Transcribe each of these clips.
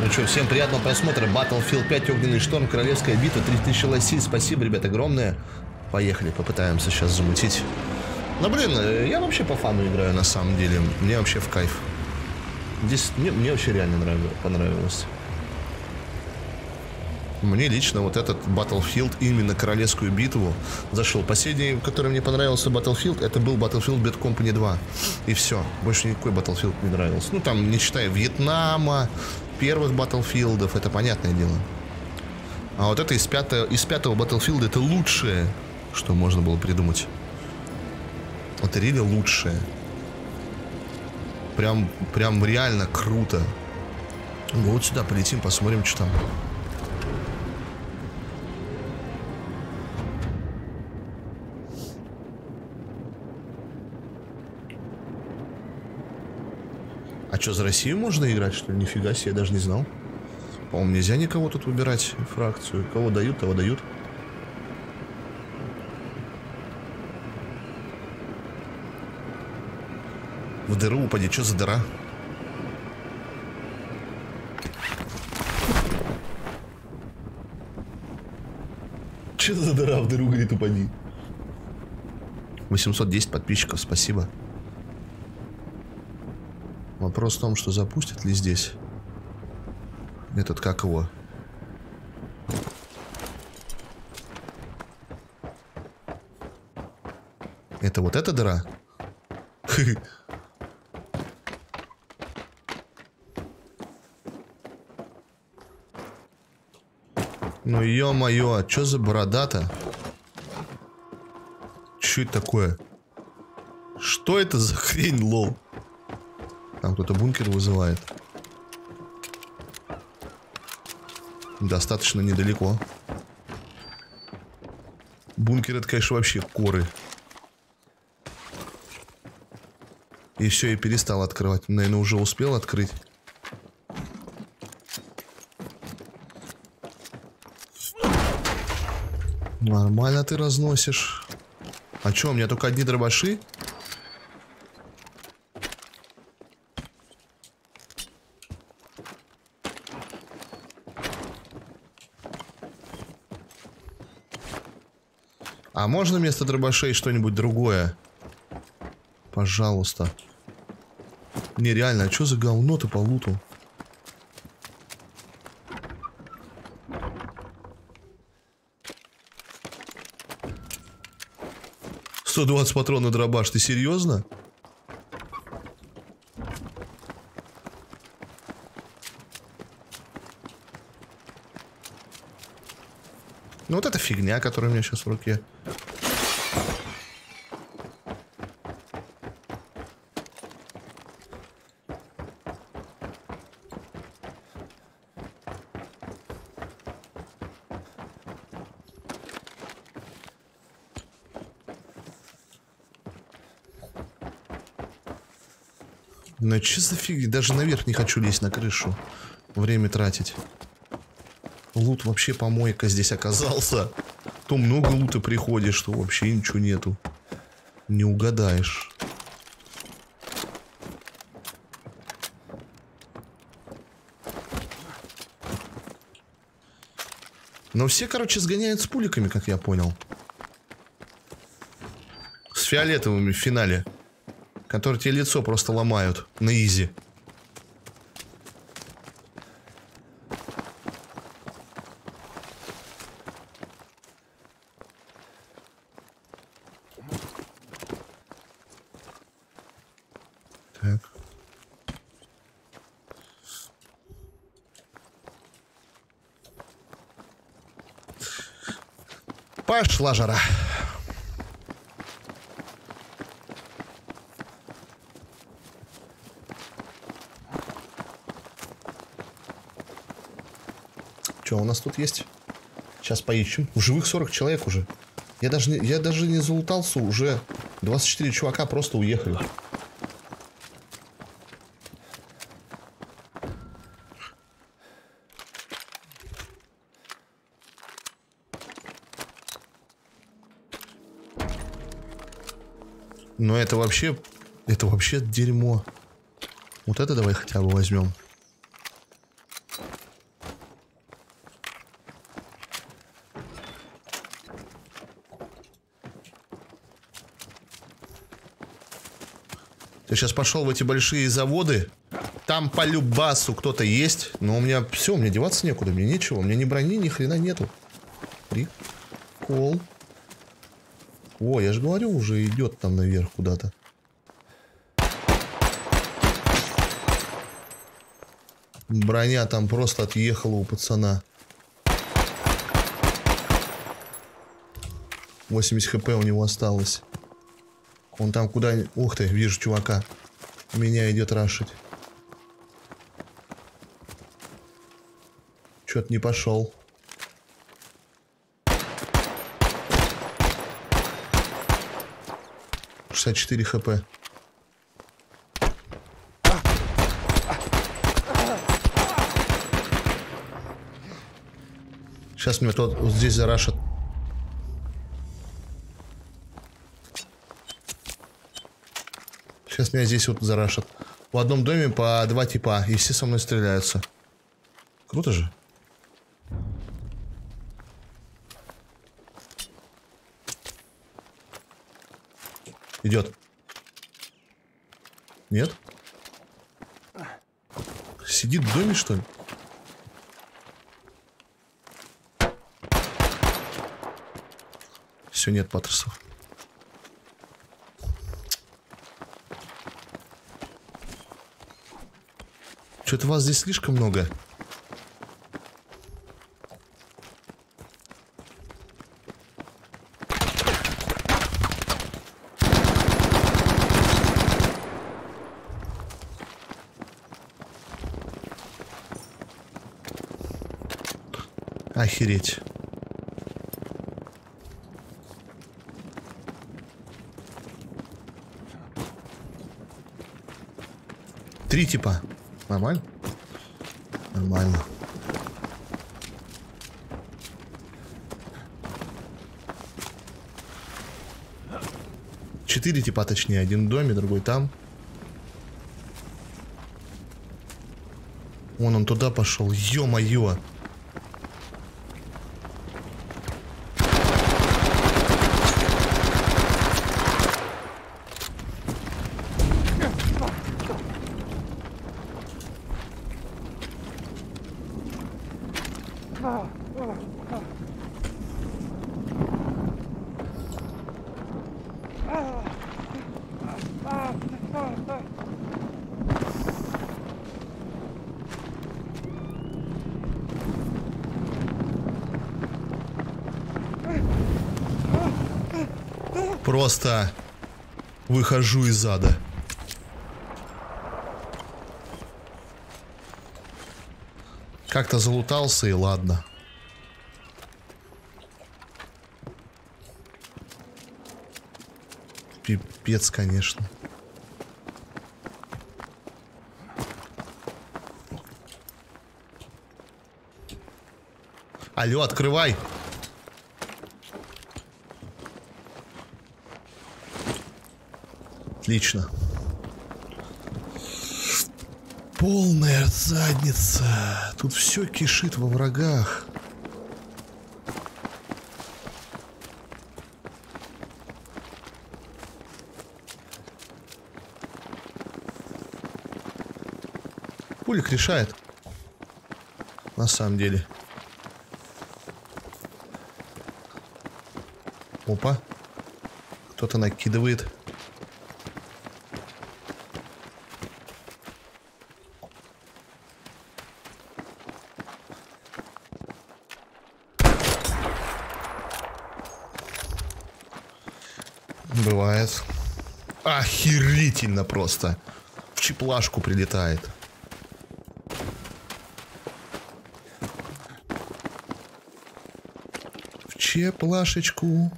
Ну что, всем приятного просмотра. Battlefield 5, Огненный шторм, Королевская битва, 3000 лосей. Спасибо, ребят, огромное. Поехали, попытаемся сейчас замутить. Ну, блин, э, я вообще по фану играю, на самом деле. Мне вообще в кайф. Здесь мне, мне вообще реально нравилось, понравилось. Мне лично вот этот Battlefield, именно Королевскую битву, зашел. Последний, который мне понравился Battlefield, это был Battlefield Bad Company 2. И все. Больше никакой Battlefield не нравился. Ну, там, не считая Вьетнама, первых Батлфилдов, это понятное дело. А вот это из пятого, из пятого Battlefield это лучшее, что можно было придумать. Это реально лучшее. Прям, прям реально круто. Вот сюда полетим, посмотрим, что там. Что, за Россию можно играть, что ли? Нифига себе, я даже не знал. По-моему, нельзя никого тут выбирать фракцию. Кого дают, того дают. В дыру упади. Что за дыра? Что за дыра в дыру, говорит, упади? 810 подписчиков, спасибо. Вопрос в том, что запустят ли здесь этот, как его? Это вот эта дыра? Ну ё-моё, а чё за борода-то? Чё это такое? Что это за хрень, лол? Там кто-то бункер вызывает. Достаточно недалеко. Бункер это, конечно, вообще коры. И все, и перестал открывать. Наверное, уже успел открыть. Нормально ты разносишь. А что, у меня только одни дробаши? А можно вместо дробашей что-нибудь другое? Пожалуйста. Нереально, а что за говно ты по луту? Сто двадцать патронов дробаш, ты серьезно? Ну вот эта фигня, которая у меня сейчас в руке. Ну что за фиг? Даже наверх не хочу лезть на крышу. Время тратить. Лут вообще помойка здесь оказался. То много лута приходит, что вообще ничего нету. Не угадаешь. Но все, короче, сгоняют с пуликами, как я понял. С фиолетовыми в финале. Которые тебе лицо просто ломают на изи. Так. Пошла жара. Что у нас тут есть? Сейчас поищем. В живых 40 человек уже. Я даже не, я даже не залутался, уже 24 чувака просто уехали. но это вообще... Это вообще дерьмо. Вот это давай хотя бы возьмем. Я сейчас пошел в эти большие заводы. Там по любасу кто-то есть. Но у меня все, мне деваться некуда, мне нечего. У меня ни брони, ни хрена нету. Прикол. Прикол. О, я же говорю, уже идет там наверх куда-то. Броня там просто отъехала у пацана. 80 хп у него осталось. Он там куда... Ух ты, вижу чувака. Меня идет рашить. Чё-то не пошел. Шестьдесят четыре хп. Сейчас меня тот вот здесь зарашит. Сейчас меня здесь вот зарашат. В одном доме по два типа, и все со мной стреляются. Круто же. Идет. Нет? Сидит в доме, что ли? Все, нет патросов. Что-то вас здесь слишком много. Охереть. Три типа. Нормально? Нормально. Четыре типа, точнее. Один в доме, другой там. Вон он туда пошел. Ё-моё. Просто выхожу из ада. Как-то залутался и ладно. Пипец, конечно. Алло, открывай! Отлично. Полная задница. Тут все кишит во врагах. Пулик решает. На самом деле. Опа. Кто-то накидывает. Охерительно просто. В чеплашку прилетает. В чеплашечку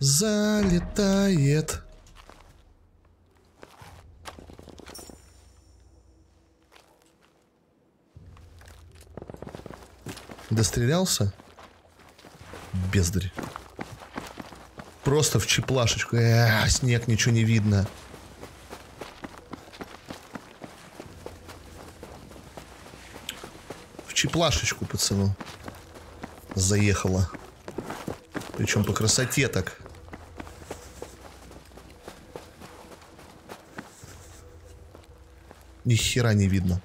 залетает. Дострелялся? Бездарь. Просто в чеплашечку. Э, снег, ничего не видно. В чеплашечку, пацану. Заехала. Причем по красоте так. Ни хера не видно.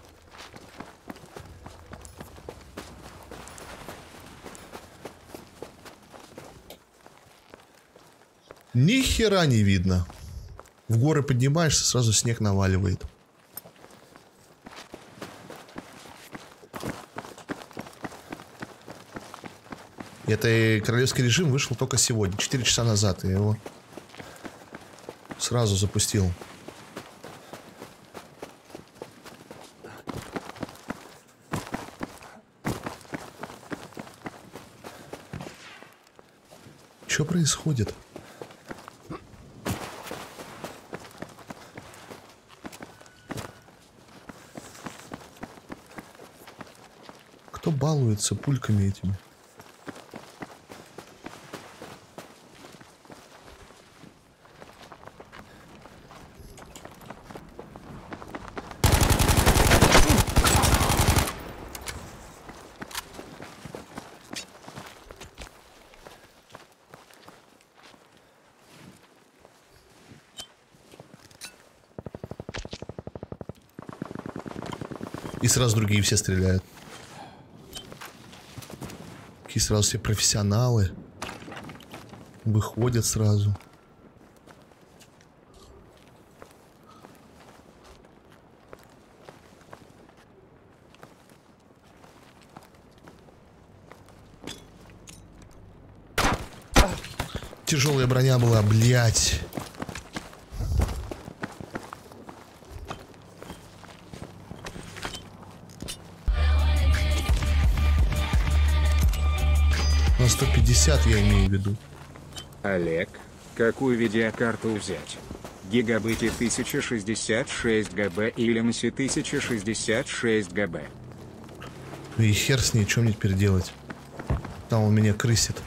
Ни хера не видно. В горы поднимаешься, сразу снег наваливает. Это королевский режим вышел только сегодня, 4 часа назад. Я его сразу запустил. Что происходит? Кто балуется пульками этими? И сразу другие все стреляют. Какие сразу все профессионалы. Выходят сразу. Тяжелая броня была, блять. 150 я имею в виду. Олег, какую видеокарту взять? Гигабайте 1066 ГБ или МСИ 1066 ГБ? И хер с ней, что мне теперь делать? Там он меня крысит.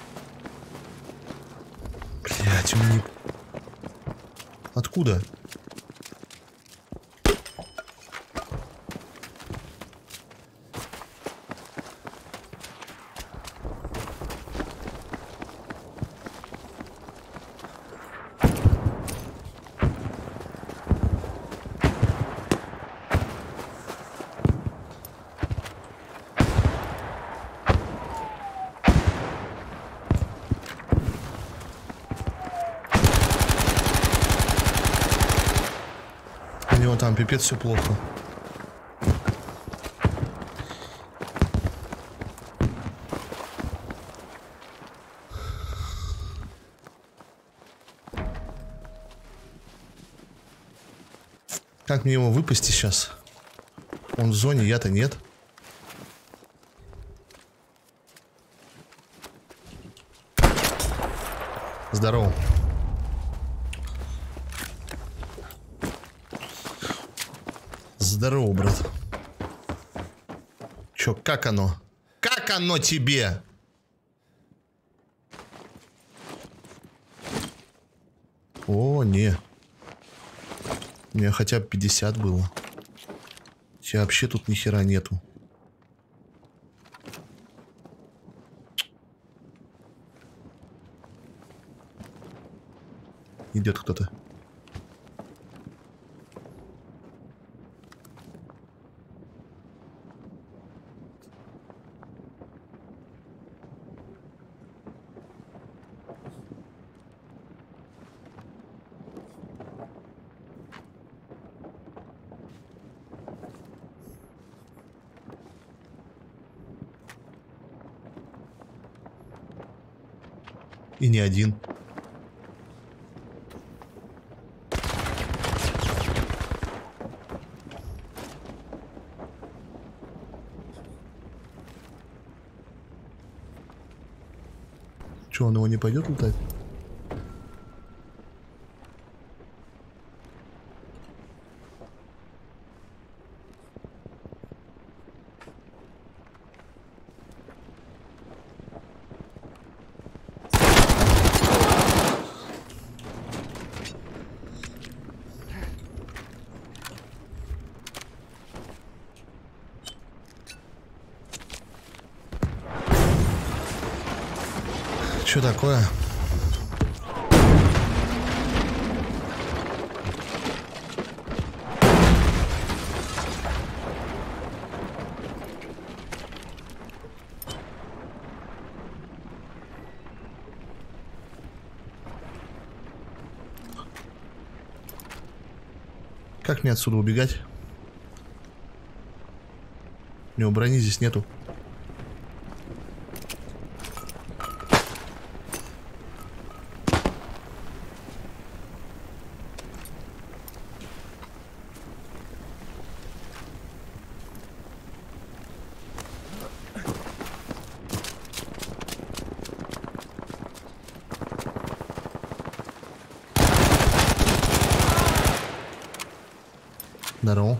Блять, он не... Откуда? Пипец все плохо. Как мне его выпасть сейчас? Он в зоне, я-то нет. Здорово. Здорово, брат. Чё, как оно? Как оно тебе? О, не. У меня хотя бы 50 было. Тебя вообще тут ни хера нету. Идет кто-то. Не один. Че, он его не пойдет лутать? что такое? Как мне отсюда убегать? У него брони здесь нету. Здорово.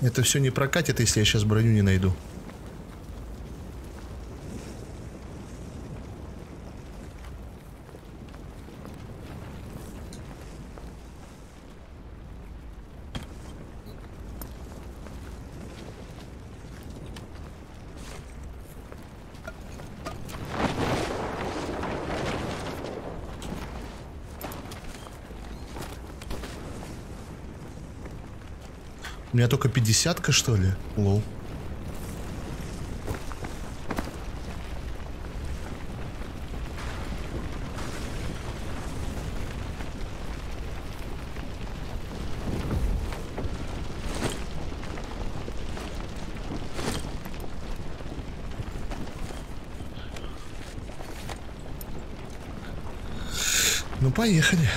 Это все не прокатит, если я сейчас броню не найду. У меня только 50-ка, что ли? Лол. Ну, поехали.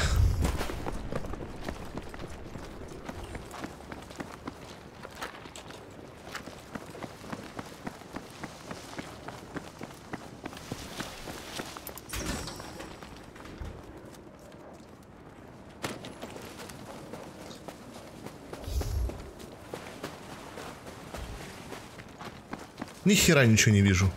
Ни хера ничего не вижу.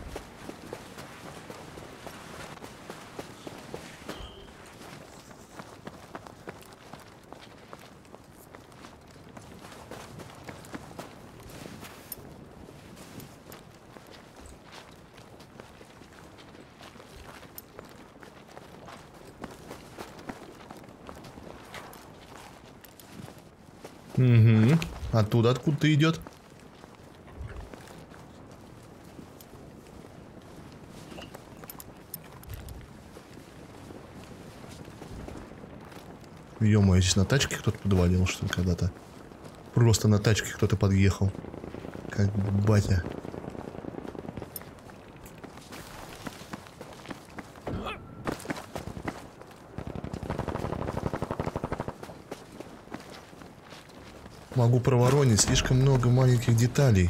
Угу. Оттуда откуда-то идет. Ё здесь на тачке кто-то подвалил, что ли, когда-то? Просто на тачке кто-то подъехал. Как батя. Могу проворонить слишком много маленьких деталей.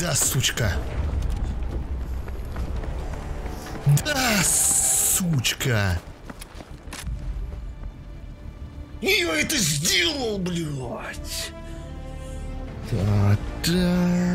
Да, сучка. Да, сучка. Я это сделал, блядь. Да, да.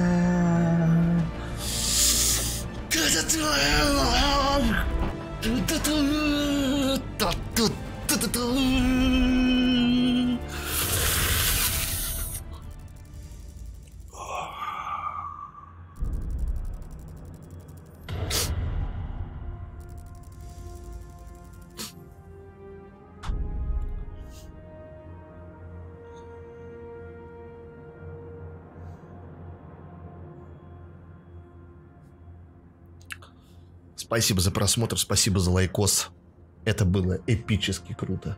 Спасибо за просмотр, спасибо за лайкос. Это было эпически круто.